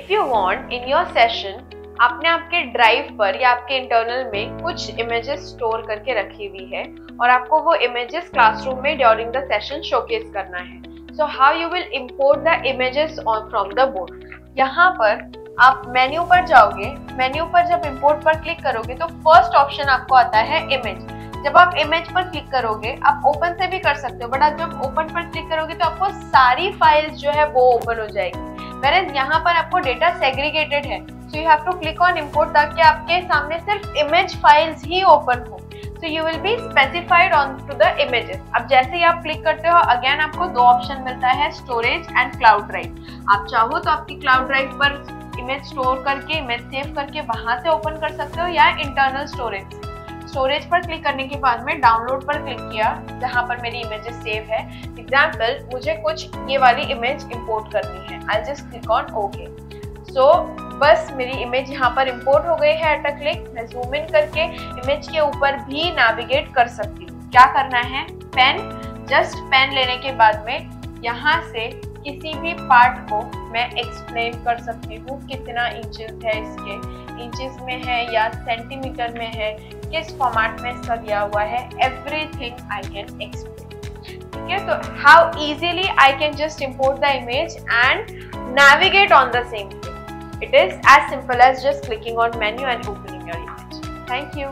If you want in your session आपने आपके drive पर या आपके इंटरनल में कुछ इमेजेस स्टोर करके रखी हुई है और आपको वो इमेजेस क्लासरूम में ड्यूरिंग द सेशन शोकेस करना है। So how you will import the images on from the board यहाँ पर आप मेन्यू पर जाओगे। मेन्यू पर जब इम्पोर्ट पर क्लिक करोगे तो फ़र्स्ट ऑप्शन आपको आता है इमेज जब आप इमेज पर क्लिक करोगे, आप ओपन से भी कर सकते हो बट आप जब ओपन पर क्लिक करोगे तो आपको सारी फाइल्स जो है वो ओपन हो जाएगी। वेर यहाँ पर आपको डेटा सेग्रीगेटेड है। So you have to click on import ताकि आपके सामने सिर्फ़ इमेज फाइल्स ही ओपन हो। So you will be specified on to the images अब जैसे ही आप क्लिक करते हो अगेन आपको दो ऑप्शन मिलता है स्टोरेज एंड क्लाउड ड्राइव आप चाहो तो आपकी क्लाउड ड्राइव पर इमेज स्टोर करके इमेज सेव करके वहाँ से ओपन कर सकते हो या इंटरनल स्टोरेज स्टोरेज पर क्लिक करने के बाद में डाउनलोड पर क्लिक किया, जहाँ पर मेरी इमेजेस सेव है। एग्ज़ाम्पल मुझे कुछ ये वाली इमेज इम्पोर्ट करनी है। I just click on okay so बस मेरी इमेज यहाँ पर इम्पोर्ट हो गई है एट अ क्लिक मैं जूम इन करके इमेज के ऊपर भी नेविगेट कर सकती हूँ। क्या करना है? पेन जस्ट पेन लेने के बाद में यहाँ से किसी भी पार्ट को मैं एक्सप्लेन कर सकती हूँ, कितना इंचेस है इसके। इंचेस में है या सेंटीमीटर में है किस फॉर्मेट में इसका दिया हुआ है? Everything I can explain ठीक है? तो how easily I can just import the image and navigate on the same thing it is as simple as just clicking on menu and opening your image thank you